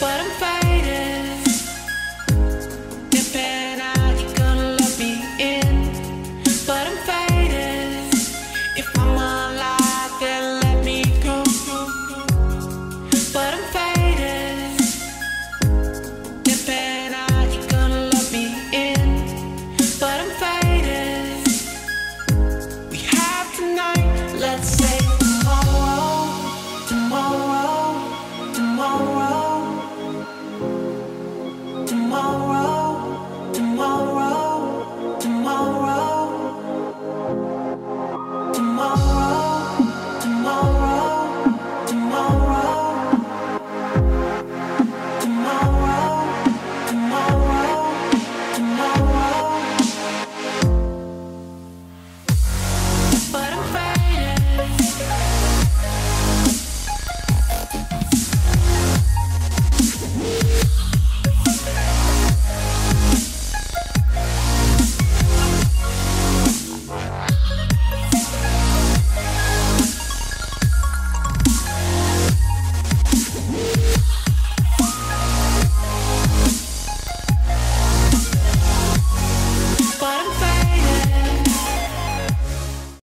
but I'm fine.